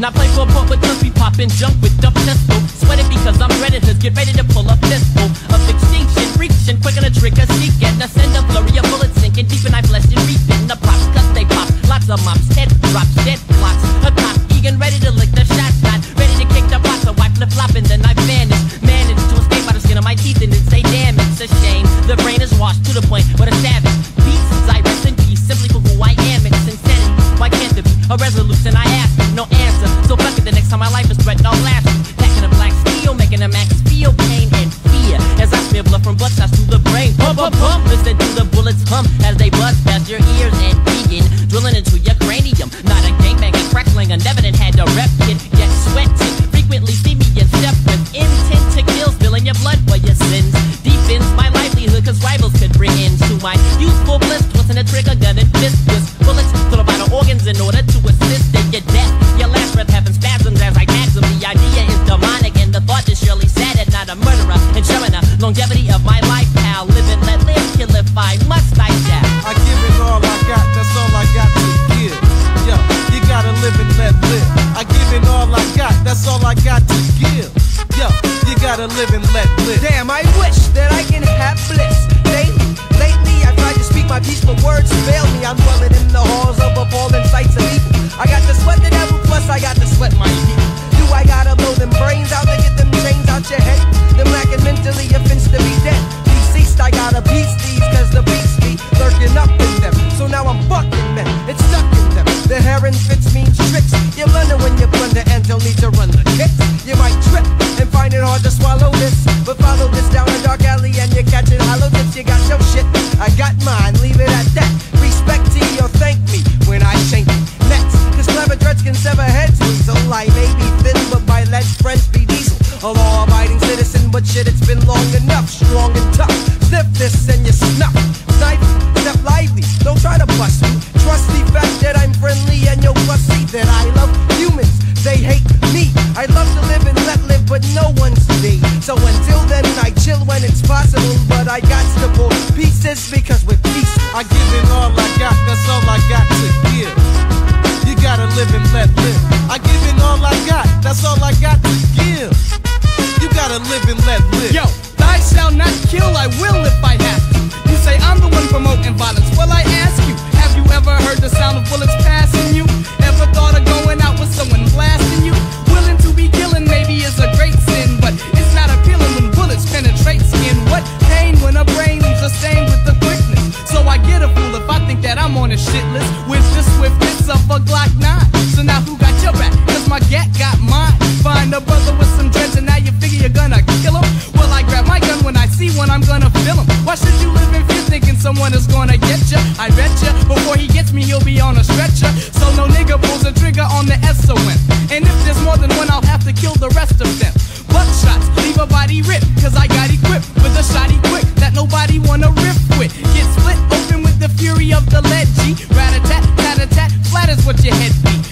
Not play for but with crispy poppin' junk with the pistol. Sweating because I'm ready to get ready to pull a pistol of extinction, reaching to trick a trigger, seeking to send up. blow. A resolution? I ask, no answer. So fuck it, the next time my life is threatened, I'll you. Packing a black steel, making a max feel pain and fear. As I smear blood from bloodshot through the brain. Pump, pump, pump. Listen to the bullets I must, I give it all I got, that's all I got to give. Yo, you gotta live and let live. I give it all I got, that's all I got to give. Yo, you gotta live and let live. Damn, I wish that I can have bliss daily. Lately, I tried to speak my peace, but words fail me. I'm dwelling in the halls of appalling sights of evil. I got to sweat the this. But follow this down a dark alley and you're catching hollow tips. You got your shit, I got mine, leave it at that. Respect to you, thank me when I shank it. Next, cause clever dreads can sever heads. So I may be thin, but my legs friends be diesel. A law abiding citizen, but shit, it's been long enough. Strong and tough. Sniff this and you snuff. Until then, I chill when it's possible. But I got to pull pieces because with peace, I give it all I got, that's all I got to give. You gotta live and let live. one is gonna get ya. I bet ya. Before he gets me, he'll be on a stretcher. So no nigga pulls a trigger on the S-O-N. And if there's more than one, I'll have to kill the rest of them. Buckshots leave a body ripped, cause I got equipped with a shotty quick that nobody wanna rip with. Get split open with the fury of the lead G. Rat a tat, tat a tat, flat is what your head be.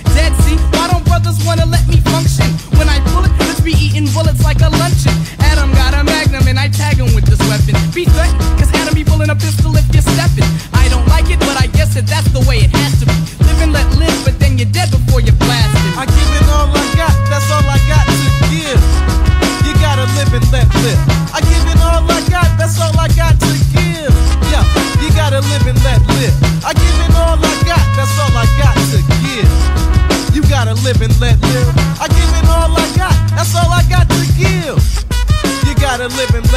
Got to give. Yeah, you gotta live and let live. I give it all I got, that's all I got to give. You gotta live and let live. I give it all I got, that's all I got to give. You gotta live and